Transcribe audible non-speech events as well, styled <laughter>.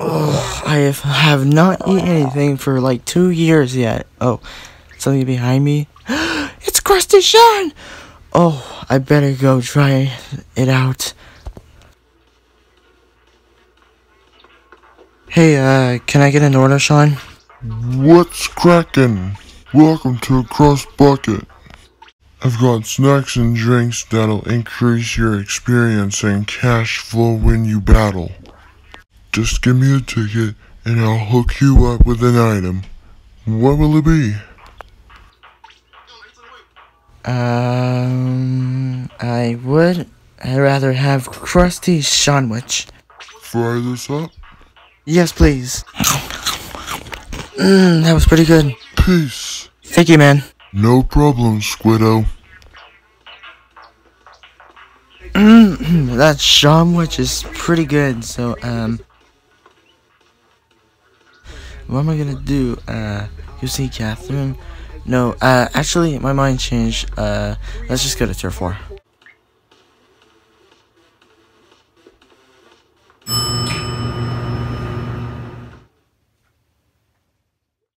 Oh, I have, have not eaten anything for like two years yet. Oh, something behind me. <gasps> it's Crusty Sean! Oh, I better go try it out. Hey, uh, can I get an order, Sean? What's crackin'? Welcome to Crust Bucket. I've got snacks and drinks that'll increase your experience and cash flow when you battle. Just give me a ticket and I'll hook you up with an item. What will it be? Um, I would I'd rather have Krusty Sandwich. Fry this up? Yes, please. Mmm, that was pretty good. Peace. Thank you, man. No problem, Squiddo. Mmm, <clears throat> that sandwich is pretty good. So, um, what am I gonna do? Uh, you see Catherine? No, uh, actually, my mind changed. Uh, let's just go to tier 4.